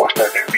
what they're doing.